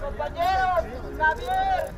Compañeros, Javier.